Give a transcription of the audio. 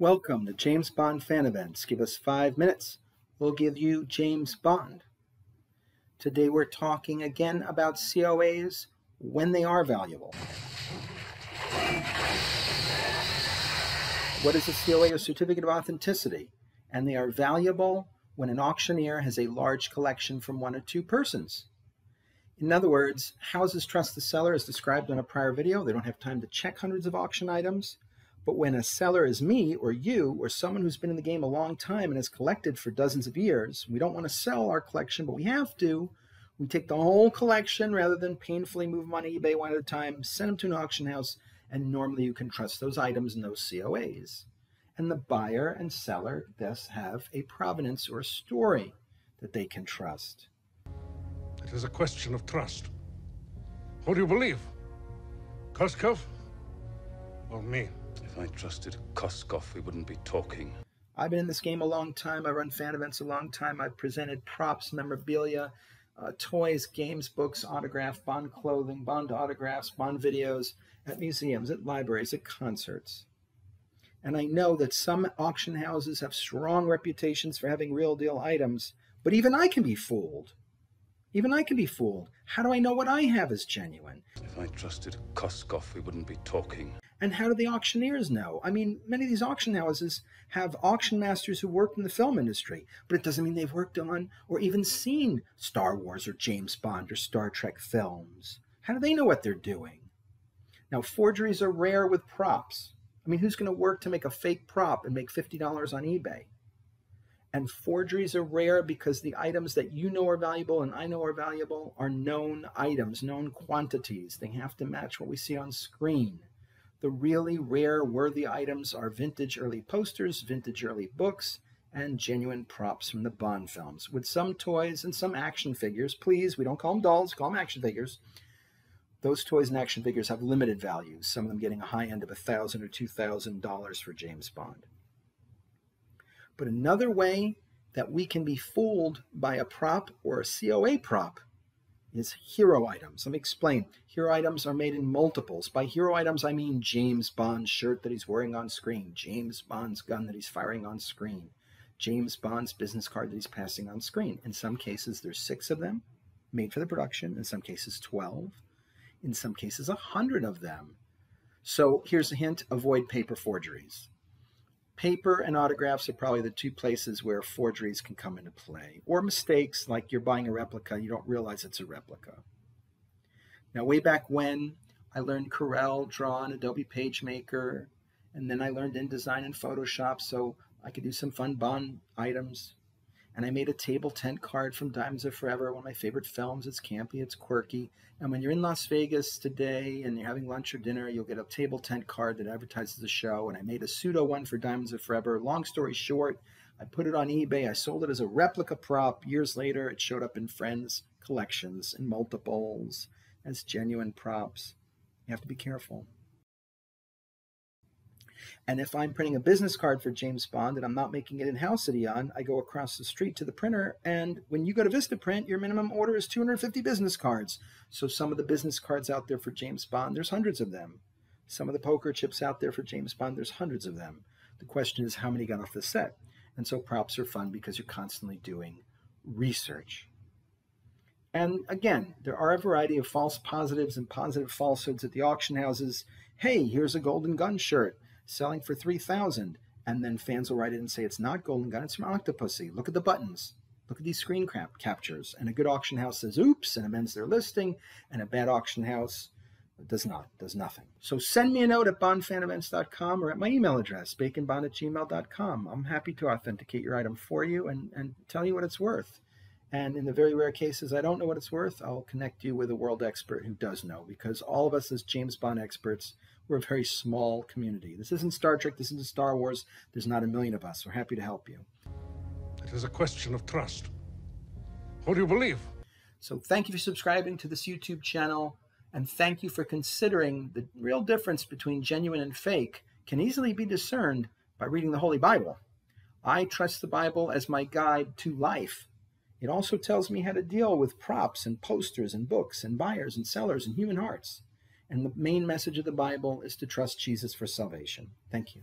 Welcome to James Bond Fan Events. Give us five minutes. We'll give you James Bond. Today we're talking again about COAs when they are valuable. What is a COA or certificate of authenticity? And they are valuable when an auctioneer has a large collection from one or two persons. In other words, houses trust the seller as described in a prior video. They don't have time to check hundreds of auction items. But when a seller is me or you or someone who's been in the game a long time and has collected for dozens of years, we don't want to sell our collection, but we have to. We take the whole collection rather than painfully move them on eBay one at a time, send them to an auction house, and normally you can trust those items and those COAs. And the buyer and seller thus have a provenance or a story that they can trust. It is a question of trust. Who do you believe? Koskov or me? If I trusted Koskov, we wouldn't be talking. I've been in this game a long time. I run fan events a long time. I've presented props, memorabilia, uh, toys, games, books, autograph, Bond clothing, Bond autographs, Bond videos at museums, at libraries, at concerts. And I know that some auction houses have strong reputations for having real deal items, but even I can be fooled. Even I can be fooled. How do I know what I have is genuine? If I trusted Koskov, we wouldn't be talking. And how do the auctioneers know? I mean, many of these auction houses have auction masters who worked in the film industry, but it doesn't mean they've worked on or even seen Star Wars or James Bond or Star Trek films. How do they know what they're doing? Now, forgeries are rare with props. I mean, who's going to work to make a fake prop and make $50 on eBay? And forgeries are rare because the items that you know are valuable and I know are valuable are known items, known quantities. They have to match what we see on screen. The really rare worthy items are vintage early posters, vintage early books, and genuine props from the Bond films, with some toys and some action figures. Please, we don't call them dolls, call them action figures. Those toys and action figures have limited values, some of them getting a high end of 1,000 or $2,000 for James Bond. But another way that we can be fooled by a prop or a COA prop is hero items. Let me explain. Hero items are made in multiples. By hero items, I mean James Bond's shirt that he's wearing on screen, James Bond's gun that he's firing on screen, James Bond's business card that he's passing on screen. In some cases, there's six of them made for the production. In some cases, 12. In some cases, a 100 of them. So here's a hint avoid paper forgeries paper and autographs are probably the two places where forgeries can come into play, or mistakes like you're buying a replica, you don't realize it's a replica. Now, way back when, I learned Corel, Draw, and Adobe PageMaker, and then I learned InDesign and Photoshop so I could do some fun Bond items. And I made a table tent card from Diamonds Are Forever, one of my favorite films. It's campy, it's quirky. And when you're in Las Vegas today and you're having lunch or dinner, you'll get a table tent card that advertises the show. And I made a pseudo one for Diamonds Are Forever. Long story short, I put it on eBay. I sold it as a replica prop. Years later, it showed up in friends' collections in multiples as genuine props. You have to be careful. And if I'm printing a business card for James Bond and I'm not making it in house at Eon, I go across the street to the printer. And when you go to Vistaprint, your minimum order is 250 business cards. So some of the business cards out there for James Bond, there's hundreds of them. Some of the poker chips out there for James Bond, there's hundreds of them. The question is how many got off the set? And so props are fun because you're constantly doing research. And again, there are a variety of false positives and positive falsehoods at the auction houses. Hey, here's a golden gun shirt selling for 3000 and then fans will write it and say it's not golden gun it's from octopussy. Look at the buttons. Look at these screen cap captures. And a good auction house says oops and amends their listing. And a bad auction house does not does nothing. So send me a note at bondfanevents.com or at my email address baconbond at gmail.com i'm happy to authenticate your item for you and, and tell you what it's worth. And in the very rare cases I don't know what it's worth, I'll connect you with a world expert who does know because all of us as James Bond experts, we're a very small community. This isn't Star Trek, this isn't Star Wars. There's not a million of us. We're happy to help you. It is a question of trust. Who do you believe? So thank you for subscribing to this YouTube channel and thank you for considering the real difference between genuine and fake can easily be discerned by reading the Holy Bible. I trust the Bible as my guide to life it also tells me how to deal with props and posters and books and buyers and sellers and human hearts. And the main message of the Bible is to trust Jesus for salvation. Thank you.